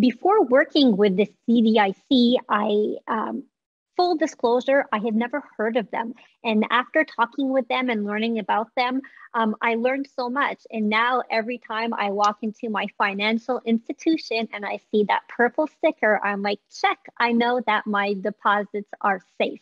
before working with the CDIC, I um, full disclosure, I had never heard of them. And after talking with them and learning about them, um, I learned so much. And now every time I walk into my financial institution and I see that purple sticker, I'm like, check, I know that my deposits are safe.